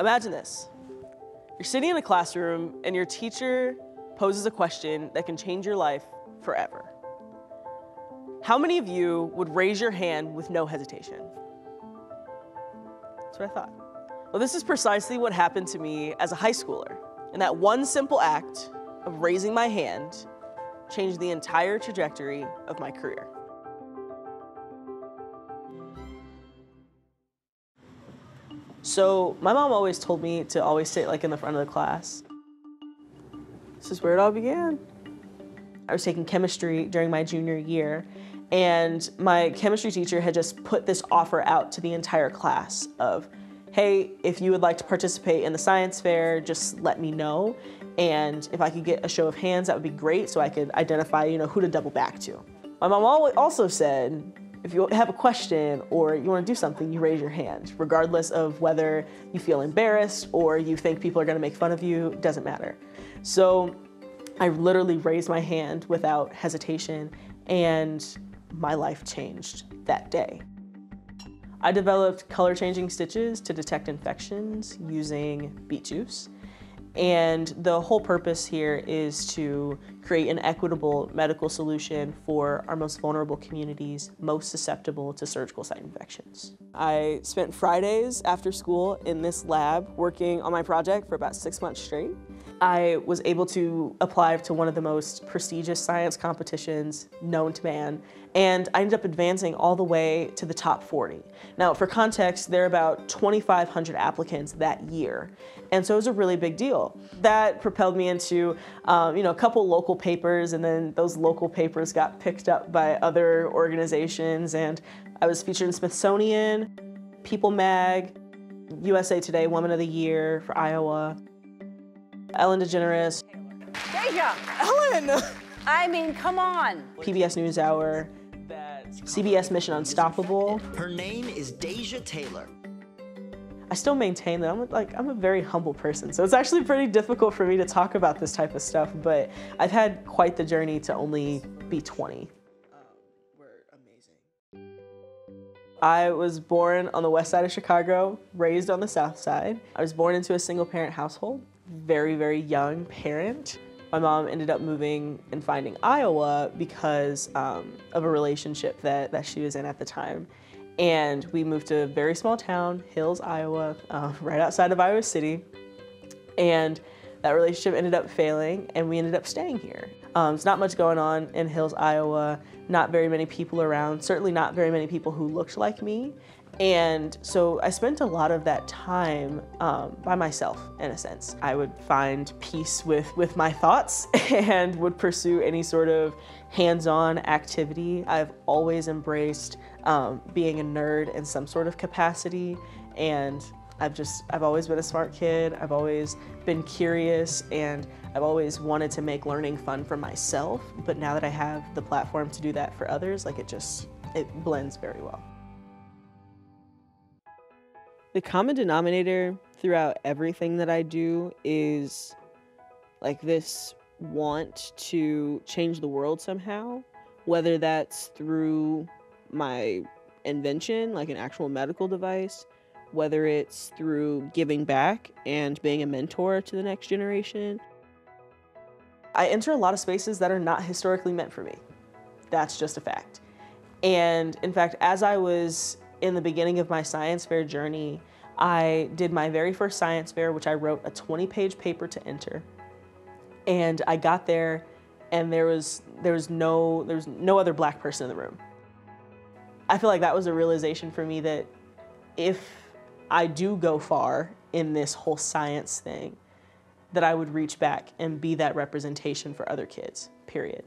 Imagine this. You're sitting in a classroom and your teacher poses a question that can change your life forever. How many of you would raise your hand with no hesitation? That's what I thought. Well, this is precisely what happened to me as a high schooler. And that one simple act of raising my hand changed the entire trajectory of my career. So my mom always told me to always sit like in the front of the class. This is where it all began. I was taking chemistry during my junior year and my chemistry teacher had just put this offer out to the entire class of, hey, if you would like to participate in the science fair, just let me know. And if I could get a show of hands, that would be great so I could identify, you know, who to double back to. My mom also said, if you have a question or you want to do something, you raise your hand, regardless of whether you feel embarrassed or you think people are going to make fun of you, it doesn't matter. So I literally raised my hand without hesitation and my life changed that day. I developed color changing stitches to detect infections using beet juice. And the whole purpose here is to create an equitable medical solution for our most vulnerable communities, most susceptible to surgical site infections. I spent Fridays after school in this lab working on my project for about six months straight. I was able to apply to one of the most prestigious science competitions known to man, and I ended up advancing all the way to the top 40. Now, for context, there are about 2,500 applicants that year, and so it was a really big deal. That propelled me into, um, you know, a couple local papers, and then those local papers got picked up by other organizations, and I was featured in Smithsonian, People Mag, USA Today Woman of the Year for Iowa. Ellen DeGeneres. Dasia! Ellen! I mean, come on. PBS NewsHour. CBS Mission Unstoppable. Her name is Dasia Taylor. I still maintain that I'm like I'm a very humble person, so it's actually pretty difficult for me to talk about this type of stuff. But I've had quite the journey to only be 20. I was born on the west side of Chicago, raised on the south side. I was born into a single parent household very, very young parent. My mom ended up moving and finding Iowa because um, of a relationship that, that she was in at the time. And we moved to a very small town, Hills, Iowa, uh, right outside of Iowa City. And that relationship ended up failing and we ended up staying here. Um, there's not much going on in Hills, Iowa, not very many people around, certainly not very many people who looked like me. And so I spent a lot of that time um, by myself, in a sense. I would find peace with, with my thoughts and would pursue any sort of hands-on activity. I've always embraced um, being a nerd in some sort of capacity and I've just, I've always been a smart kid. I've always been curious and I've always wanted to make learning fun for myself. But now that I have the platform to do that for others, like it just, it blends very well. The common denominator throughout everything that I do is like this want to change the world somehow, whether that's through my invention, like an actual medical device, whether it's through giving back and being a mentor to the next generation. I enter a lot of spaces that are not historically meant for me. That's just a fact. And in fact, as I was in the beginning of my science fair journey, I did my very first science fair, which I wrote a 20 page paper to enter. And I got there and there was, there was no, there was no other black person in the room. I feel like that was a realization for me that if I do go far in this whole science thing, that I would reach back and be that representation for other kids, period.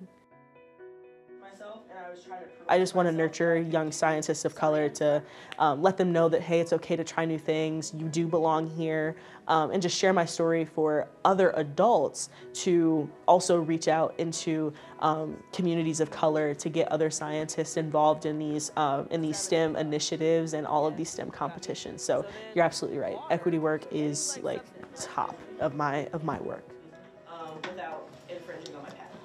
I just want to nurture young scientists of color to um, let them know that, hey, it's okay to try new things, you do belong here, um, and just share my story for other adults to also reach out into um, communities of color to get other scientists involved in these, um, in these STEM initiatives and all of these STEM competitions. So you're absolutely right. Equity work is like top of my, of my work. Um, without infringing on my patent.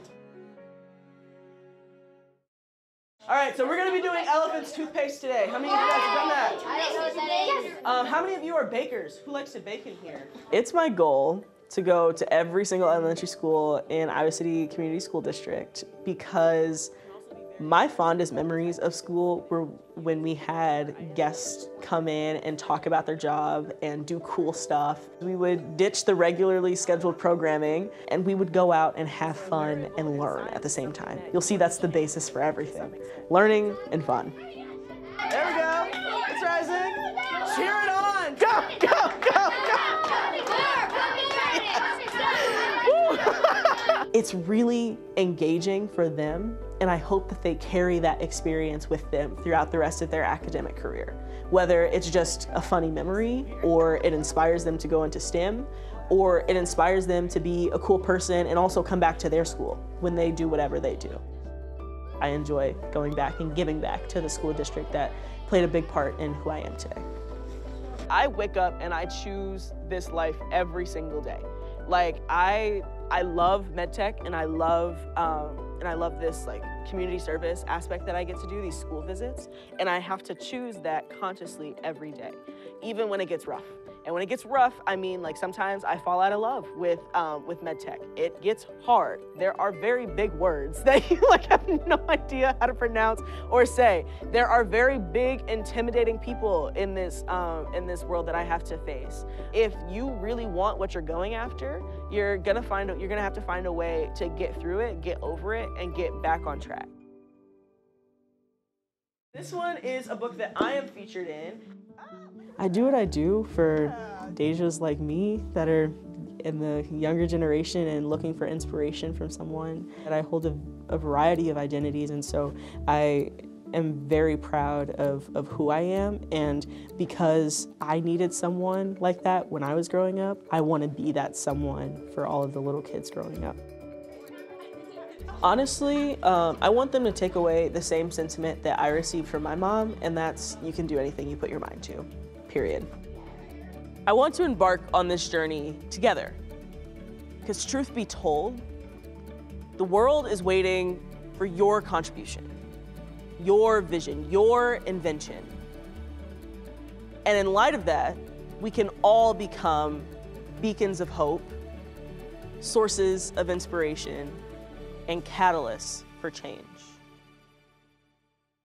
All right, so we're gonna be doing elephant's toothpaste today. How many of you guys have done that? I don't know what that is. Um, how many of you are bakers? Who likes to bake in here? It's my goal to go to every single elementary school in Iowa City Community School District because my fondest memories of school were when we had guests come in and talk about their job and do cool stuff. We would ditch the regularly scheduled programming and we would go out and have fun and learn at the same time. You'll see that's the basis for everything. Learning and fun. It's really engaging for them and I hope that they carry that experience with them throughout the rest of their academic career. Whether it's just a funny memory, or it inspires them to go into STEM, or it inspires them to be a cool person and also come back to their school when they do whatever they do. I enjoy going back and giving back to the school district that played a big part in who I am today. I wake up and I choose this life every single day. Like I, I love medtech and I love um, and I love this like community service aspect that I get to do, these school visits, and I have to choose that consciously every day, even when it gets rough. And when it gets rough, I mean like sometimes I fall out of love with um, with medtech. It gets hard. There are very big words that you like have no idea how to pronounce or say. There are very big, intimidating people in this um, in this world that I have to face. If you really want what you're going after, you're gonna find you're gonna have to find a way to get through it, get over it, and get back on track. This one is a book that I am featured in. I do what I do for Dasias like me that are in the younger generation and looking for inspiration from someone. And I hold a, a variety of identities, and so I am very proud of, of who I am. And because I needed someone like that when I was growing up, I want to be that someone for all of the little kids growing up. Honestly, um, I want them to take away the same sentiment that I received from my mom, and that's you can do anything you put your mind to period. I want to embark on this journey together. Because truth be told, the world is waiting for your contribution, your vision, your invention. And in light of that, we can all become beacons of hope, sources of inspiration, and catalysts for change.